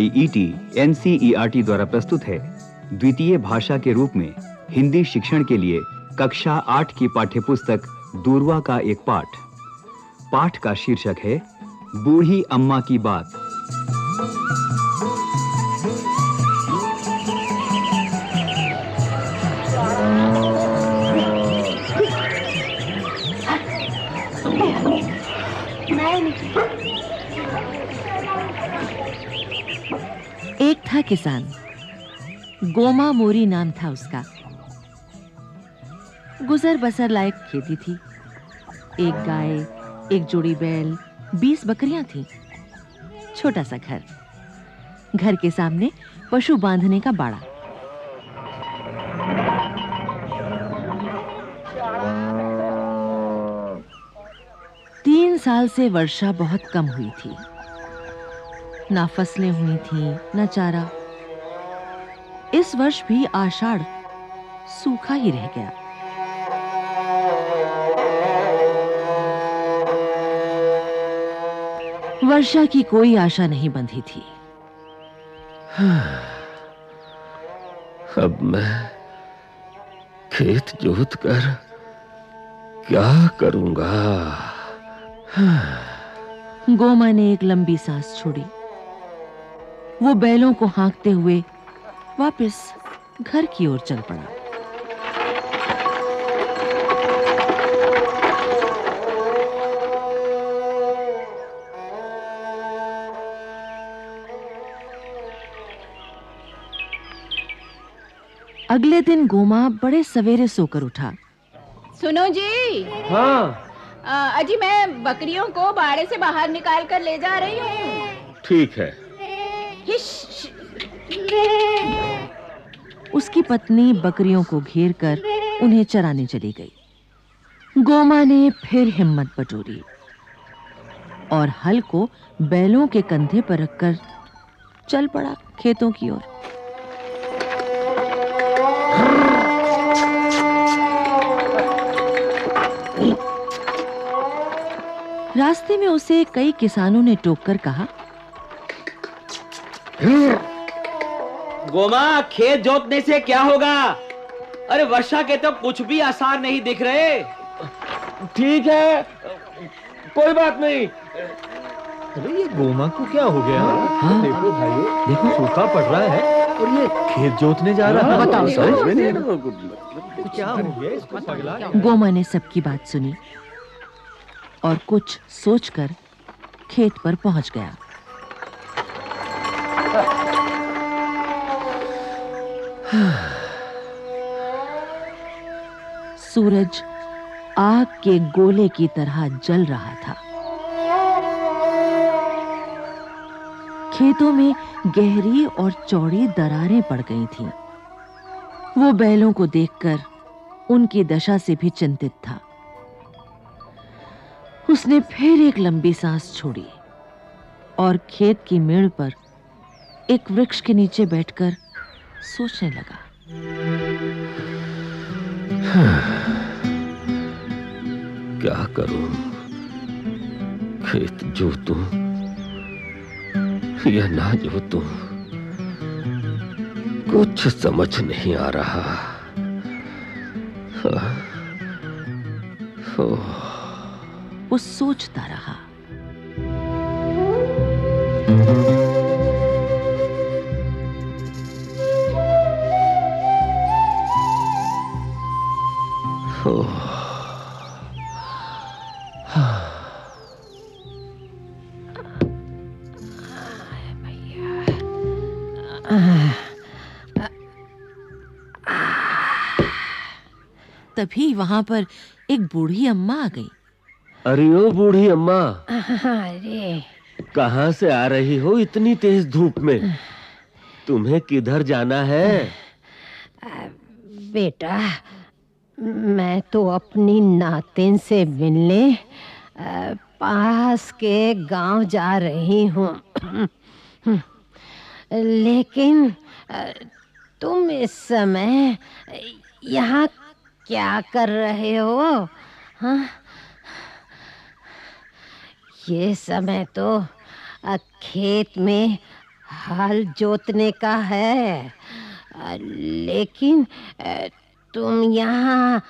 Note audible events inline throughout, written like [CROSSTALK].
सी NCERT R T द्वारा प्रस्तुत है। द्वितीय भाषा के रूप में हिंदी शिक्षण के लिए कक्षा आठ की पाठ्यपुस्तक दूरवा का एक पाठ। पाठ का शीर्षक है, बूढ़ी अम्मा की बात। था किसान। गोमा मोरी नाम था उसका। गुजर बसर लायक खेती थी। एक गाय, एक जोड़ी बैल, बीस बकरियाँ थीं। छोटा सा घर। घर के सामने पशु बांधने का बाड़ा। तीन साल से वर्षा बहुत कम हुई थी। ना फ़सलें हुई थीं ना चारा। इस वर्ष भी आषाढ़ सूखा ही रह गया। वर्षा की कोई आशा नहीं बंधी थी। अब मैं खेत जोत कर क्या करूँगा? गोमा ने एक लंबी सांस छोड़ी। वो बैलों को हाँकते हुए वापस घर की ओर चल पड़ा। अगले दिन गोमा बड़े सवेरे सोकर उठा। सुनो जी। हाँ। अजी मैं बकरियों को बाड़े से बाहर निकाल कर ले जा रही हूँ। ठीक है। उसकी पत्नी बकरियों को घेर कर उन्हें चराने चली गई। गोमा ने फिर हिम्मत बटोरी और हल को बैलों के कंधे पर रखकर चल पड़ा खेतों की ओर। रास्ते में उसे कई किसानों ने टोककर कहा गोमा खेत जोतने से क्या होगा? अरे वर्षा के तो कुछ भी आसार नहीं दिख रहे। ठीक है कोई बात नहीं। अरे ये गोमा को क्या हो गया? हाँ? देखो भाइयों देखो। सूखा पड़ रहा है और ये खेत जोतने जा रहा है। बताओ। समझ में नहीं क्या हो गया इसको पगला गोमा ने सबकी बात सुनी और कुछ सोचकर खेत पर पहुँच गया। [SIGHS] सूरज आग के गोले की तरह जल रहा था खेतों में गहरी और चौड़ी दरारें पड़ गई थीं। वो बैलों को देखकर उनकी दशा से भी चिंतित था उसने फिर एक लंबी सांस छोड़ी और खेत की मेड़ पर एक वृक्ष के नीचे बैठकर सोचने लगा। क्या करूँ? खेत जोतूं या ना जोतूं? कुछ समझ नहीं आ रहा। हाँ। वो सोचता रहा। [SIGHS] तभी वहाँ पर एक बूढ़ी अम्मा आ गई। अरे ओ बूढ़ी अम्मा। अरे। कहाँ से आ रही हो इतनी तेज धूप में? तुम्हें किधर जाना है? बेटा मैं तो अपनी नातिन से मिलने पास के गाँव जा रही हूँ। लेकिन तुम इस समय यहाँ क्या कर रहे हो? हाँ? ये समय तो खेत में हल जोतने का है। लेकिन तुम यहाँ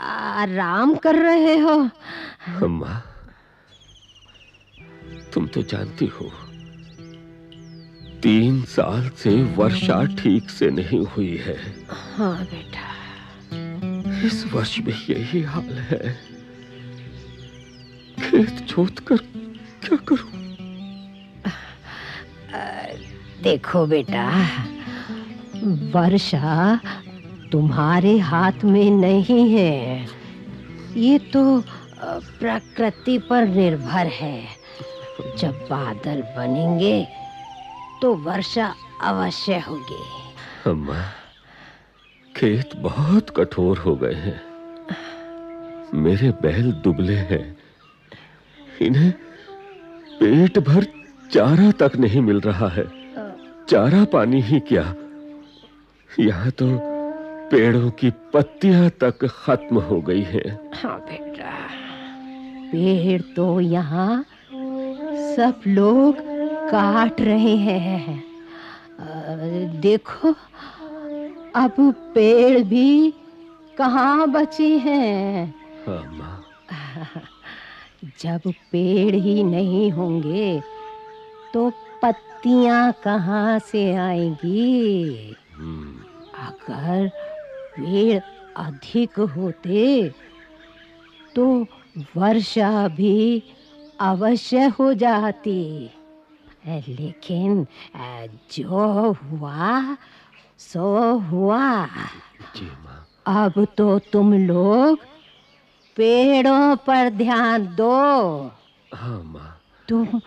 आराम कर रहे हो। अम्मा तुम तो जानती हो तीन साल से वर्षा ठीक से नहीं हुई है। हाँ बेटा। इस वर्ष में यही हाल है। खेत जोत कर क्या करूँ? देखो बेटा वर्षा तुम्हारे हाथ में नहीं है। ये तो प्रकृति पर निर्भर है। जब बादल बनेंगे तो वर्षा अवश्य होगी। अम्मा खेत बहुत कठोर हो गए हैं। मेरे बैल दुबले हैं। इन्हें पेट भर चारा तक नहीं मिल रहा है। चारा पानी ही क्या? यहाँ तो पेड़ों की पत्तियाँ तक खत्म हो गई हैं। हाँ बेटा पेड़ तो यहाँ सब लोग काट रहे हैं। देखो अब पेड़ भी कहाँ बचे हैं? अम्मा जब पेड़ ही नहीं होंगे तो पत्तियाँ कहाँ से आएँगी? हम्म, अगर पेड़ अधिक होते तो वर्षा भी अवश्य हो जाती। लेकिन जो हुआ सो हुआ। जी अब तो तुम लोग पेड़ों पर ध्यान दो। हाँ माँ। तुम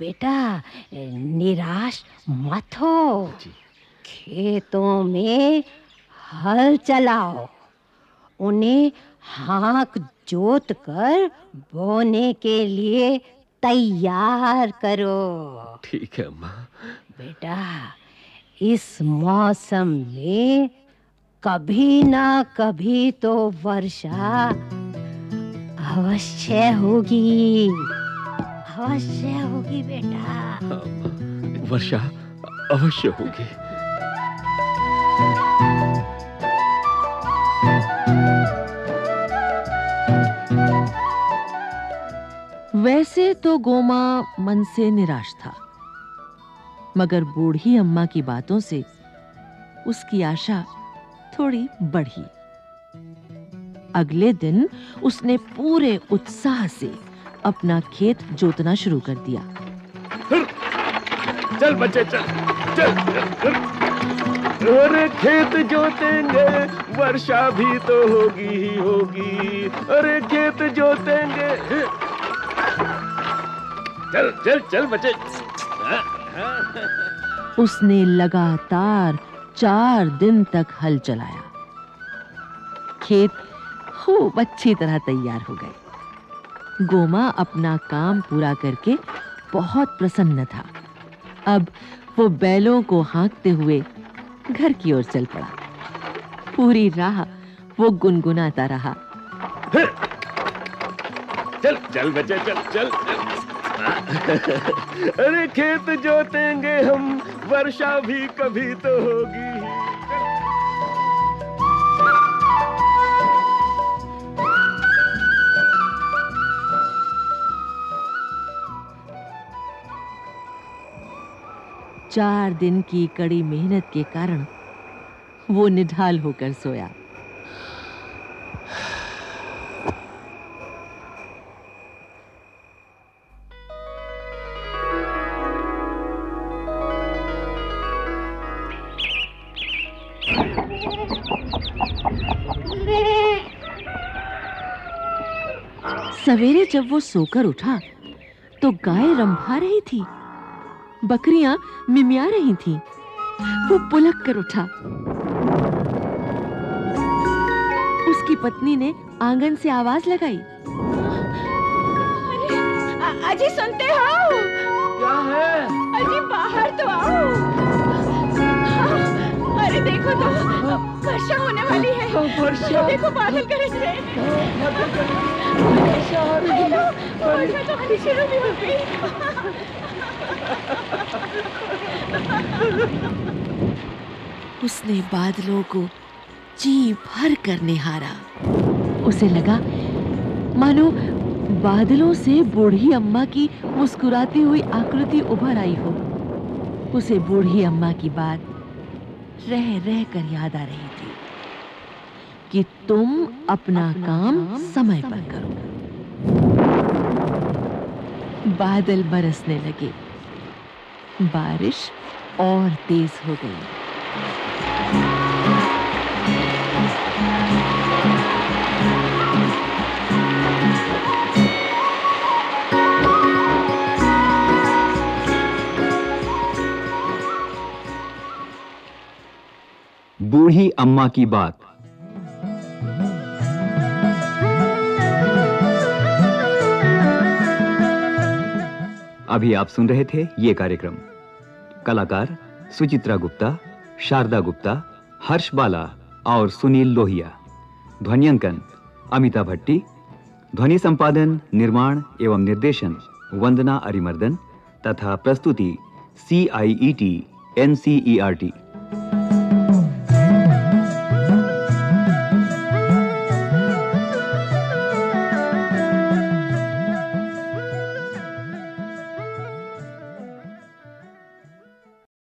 बेटा निराश मत हो। खेतों में हल चलाओ। उन्हें हाक जोत कर बोने के लिए तैयार करो। ठीक है अम्मा बेटा इस मौसम में कभी ना कभी तो वर्षा अवश्य होगी। अवश्य होगी बेटा। हाँ, वर्षा अवश्य होगी। वैसे तो गोमा मन से निराश था मगर बूढ़ी अम्मा की बातों से उसकी आशा थोड़ी बढ़ी। अगले दिन उसने पूरे उत्साह से अपना खेत जोतना शुरू कर दिया। चल बच्चे चल चल चल, खेत जोतेंगे वर्षा भी तो होगी ही होगी। अरे खेत जोतेंगे। चल चल चल बच्चे। उसने लगातार चार दिन तक हल चलाया। खेत खूब अच्छी तरह तैयार हो गए। गोमा अपना काम पूरा करके बहुत प्रसन्न था। अब वो बैलों को हाँकते हुए घर की ओर चल पड़ा। पूरी राह वो गुनगुनाता रहा। चल चल बच्चे चल चल। चल अरे खेत जोतेंगे हम वर्षा भी कभी तो होगी। चार दिन की कड़ी मेहनत के कारण वो निढाल होकर सोया। सवेरे जब वो सोकर उठा तो गाय रंभा रही थी। बकरियाँ मिमिया रही थीं। वो पुलक कर उठा। पत्नी ने आँगन से आवाज़ लगाई। अजी सुनते हो? क्या है? अजी बाहर तो आओ। अरे देखो तो वर्षा होने वाली है। वर्षा। देखो बादल गरज रहे हैं। वर्षा तो आनी शुरू भी हो गई। उसने बादलों को जी भर कर निहारा। उसे लगा मानो बादलों से बूढ़ी अम्मा की मुस्कुराती हुई आकृति उभर आई हो। उसे बूढ़ी अम्मा की बात रह रह कर याद आ रही थी कि तुम अपना काम समय पर करो। बादल बरसने लगे। बारिश और तेज हो गई। बूढ़ी अम्मा की बात। अभी आप सुन रहे थे ये कार्यक्रम। कलाकार सुचित्रा गुप्ता, शारदा गुप्ता, हर्ष बाला और सुनील लोहिया। ध्वनियांकन अमिता भट्टी। ध्वनि संपादन, निर्माण एवं निर्देशन वंदना अरिमर्दन तथा प्रस्तुति C I E T N C E R T